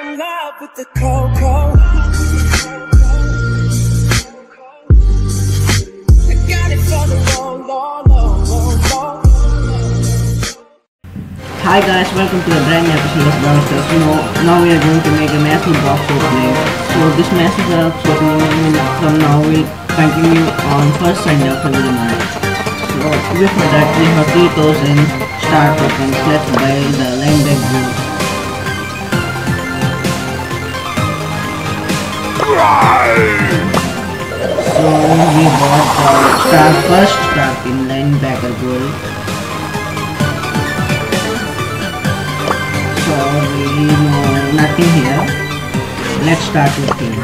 in love with the the long, long. Hi guys, welcome to a brand new episode of Monsters. You now we are going to make a massive box opening. So this massive box opening from now will continue on first Sunday of every month. So before that we have 3000 star tokens. Let's buy the land deck group. So we bought the star first star in linebacker gold. So we know nothing here. Let's start with him.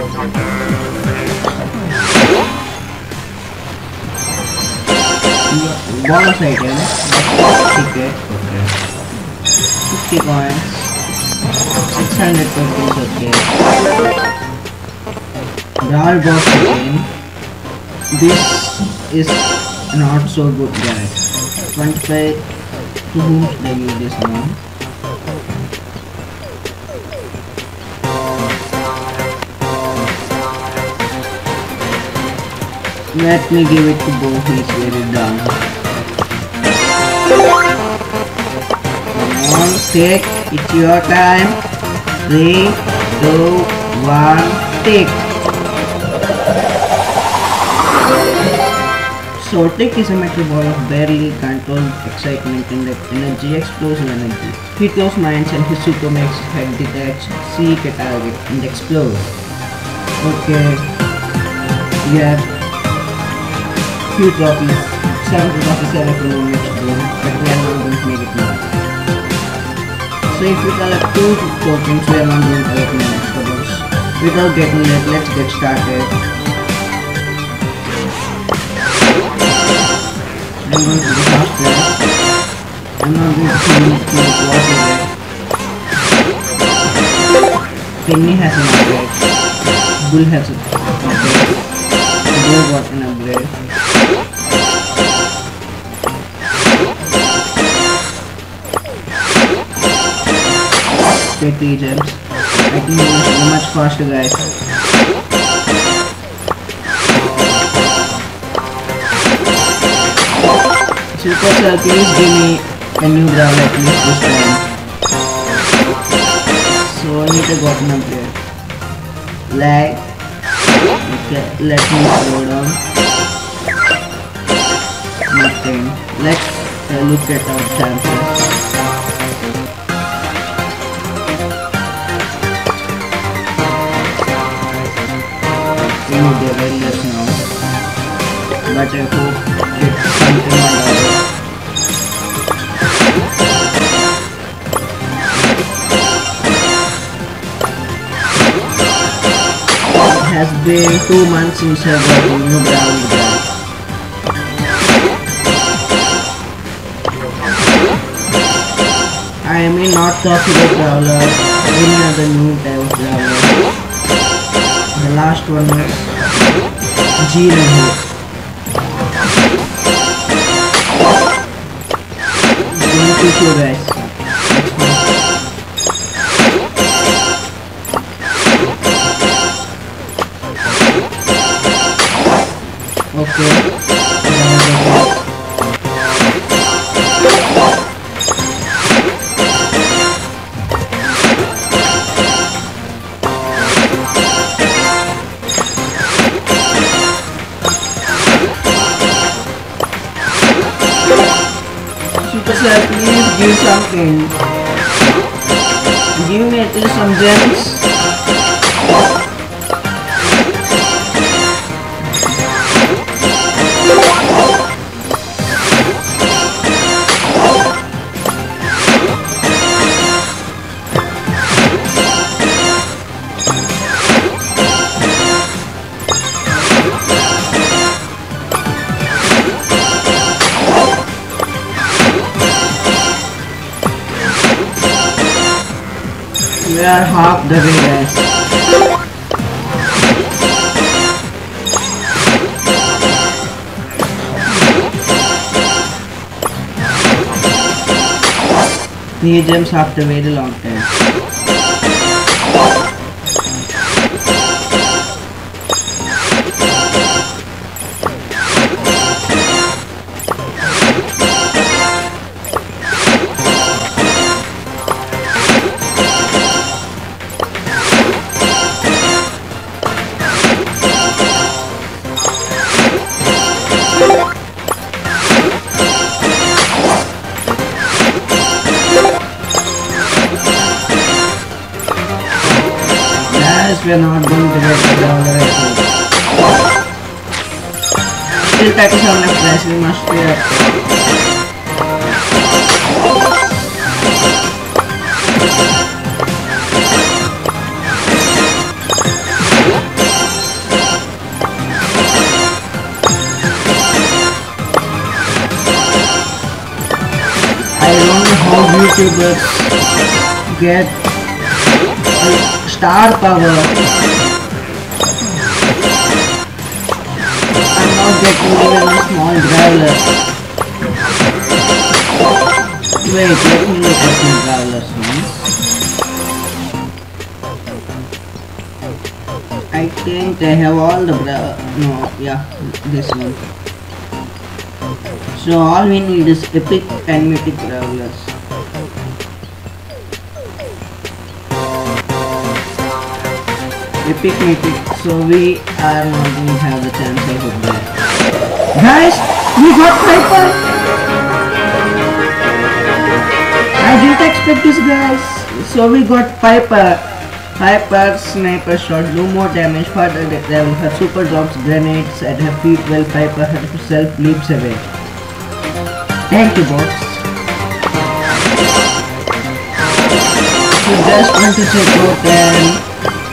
Bonus item. Ticket. Okay. 50 coins. 600 tokens. Okay. Brawl box again. This is not so good guys. 25 to whom use this now? Let me give it to Bo, he's very done. Come on, Tick, it's your time. Three, two, one, Tick. So Tick is a metal ball of barely controlled excitement and energy, explosive energy. Hit those mines and his super makes head detach, seek a target and explode. Okay. We have few trophies, seven trophies are economic game, but we are not going to make it now. So if we collect two tokens, we are not going to extra box. Without getting late, let's get started. Going to the first place. I'm not going to finish to water there. Penny has an upgrade. Bull has an upgrade. Bull got an upgrade. Take the gems. I think it so much faster guys. Supercell, please give me a new ground at least this time. So I need to got an upgrade. Lag. Okay, let me slow down. Nothing. Let's uh, look at our chances. You know they're very less now. But I hope it's something has been two months since I got a new ground guys. I in not talking about Brawler, any other new type of Brawler. The last one was Hope. Going to show guys. Please do something. Give me at least some gems. We are half the way guys. Three gems after a long time. Still 37 left guys, we must be up. I don't know how YouTubers get star power. Even a small. Wait, let me look at now. I think I have all the bra- no, yeah, this one. So all we need is epic and mythic travelers. Epic mythic, so we are not going to have the chance hope that. Guys, we got Piper! I didn't expect this guys. So we got Piper. Piper sniper shot, do more damage, further level, her super drops grenades at her feet while Piper herself leaps away. Thank you, box. So just want to check out and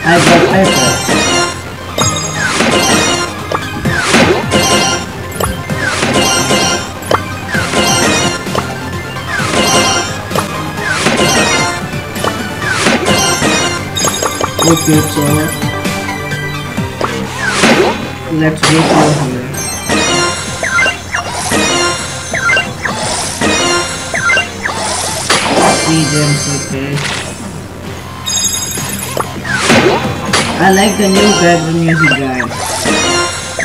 I got Piper. Okay, so let's go through here. Three gems, okay. I like the new background music guys.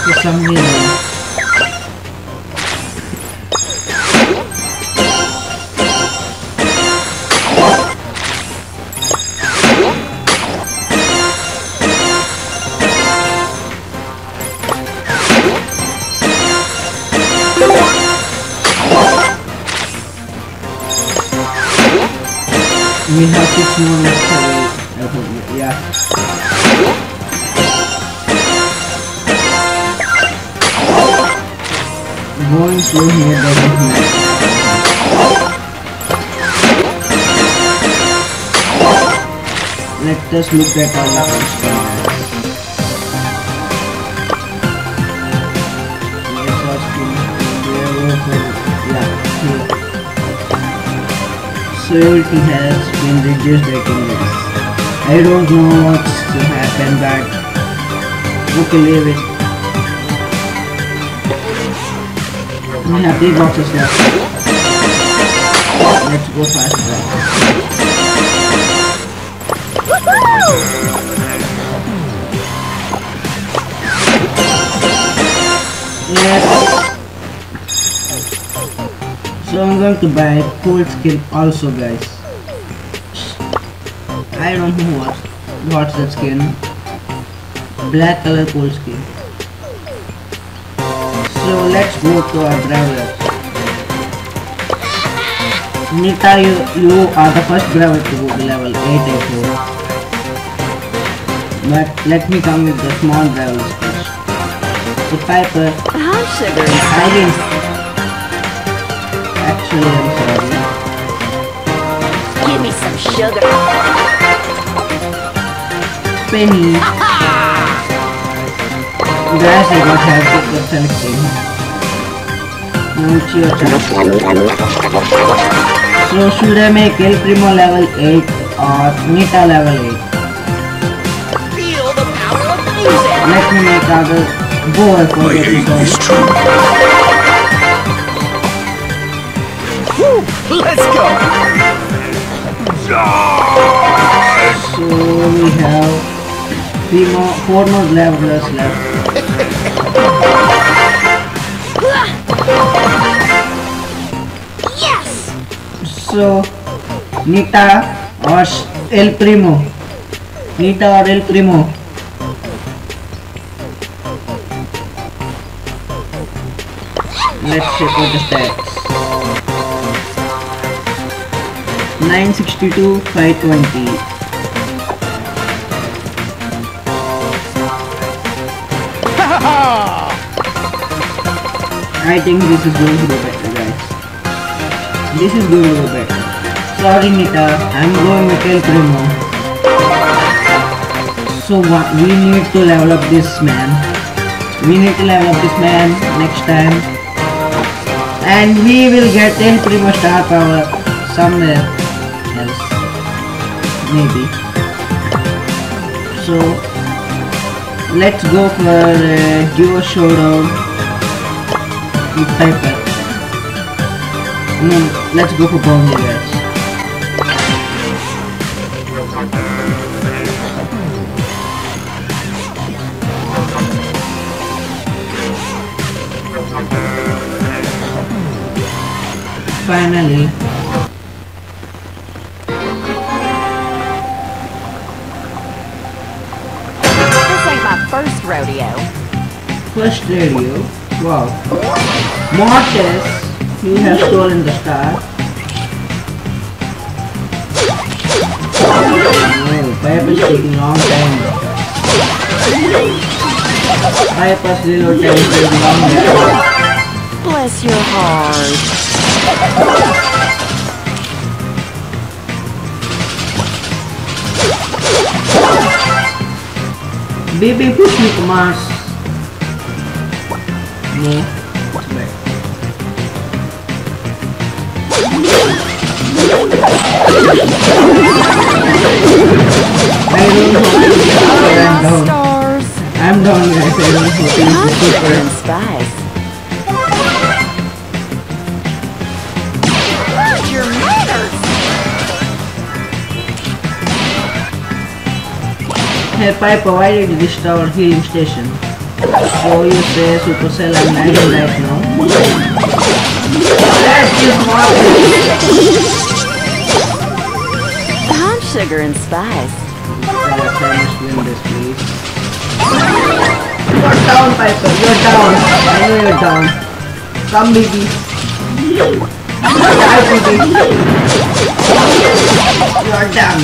For some reason. Us look at our here. Severity has been reduced by 10 years. I don't know what's to happen, but okay, leave it. We have three boxes left. Let's go faster. So I'm going to buy cool skin also guys. I don't know what what's that skin. Black color cool skin. So let's go to our driver. Nita, you, you are the first driver to go to level 8 I. But let me come with the small drivers first. So Piper, Hi, sugar. I didn't. Actually, I'm sorry. Give me some sugar. Penny. Guys, I got help with selecting. Now it's your turn. So should I make El Primo level 8 or Nita level 8? Feel the power of music. Let me make other go I forget this one. Let's go. So we have three more, four more levelers left. Yes! So Nita or El Primo. Nita or El Primo. Let's check out the stats. 962, 520. I think this is going to be better, guys. This is going to be better. Sorry, Nita. I'm going with El Primo. So what? We need to level up this man. We need to level up this man next time. And we will get El Primo star power somewhere. Maybe. So let's go for uh, a duo showdown with Piper. No, let's go for Bounty guys. Finally, first radio. Wow. Mortis, you have stolen the star. Oh, Piper's taking long time. Piper's little time is taking long time. Bless your heart. Baby, push me to and My down. stars. I'm down guys, I don't know sugar and super. spice. Mind your manners. Why did you destroy our healing station? So you say Supercell I'm lagging right now. I'm sugar and spice. You're down Piper, you're down. I know you're down. Come baby. Die baby. You're done.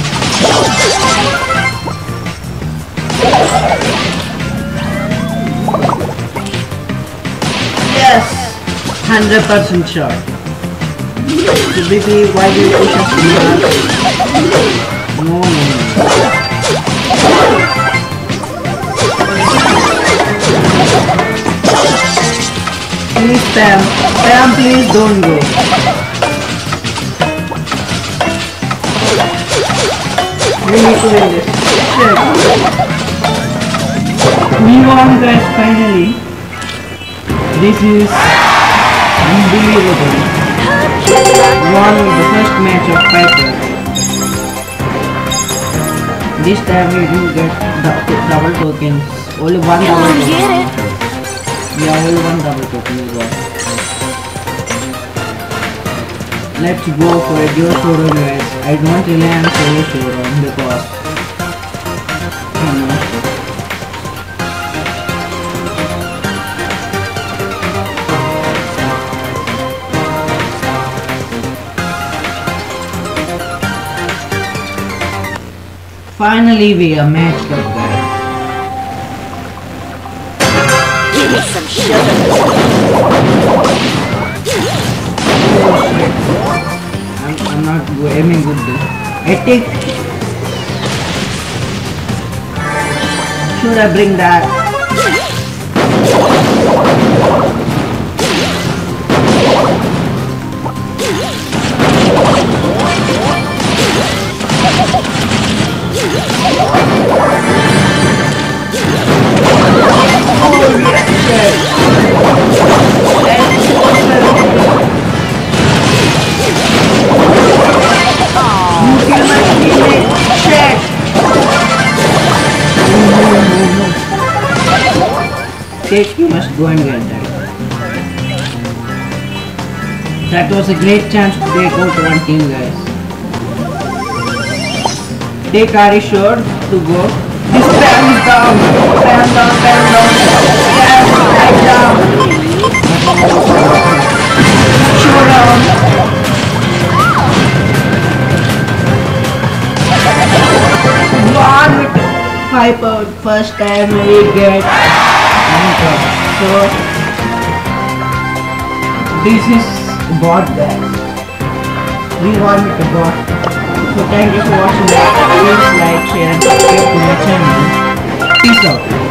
Yes! 100% sure. So baby, why do you push us to? No, no. Please, Pam. Pam, please don't go. We need to win this. Shit. We won guys finally. This is unbelievable. Won the first match of Piper. This time we do get dou- double tokens. Only one double token. Yeah, only one double token is. Let's go for a duo showdown guys. I don't rely on solo showdown because Finally we are matched up guys. Give me some sugar. I'm, I'm not aiming good take. Should I bring that? You must go and get that. That was a great chance to take out one team, guys. Take Ari Shore to go. This is down! Pam down, Pam down! Pam, Pam down! Showdown! One with Piper, first time we get So this is bot guys. We want bot. So thank you for watching that. Please like, share and subscribe to my channel. Peace out.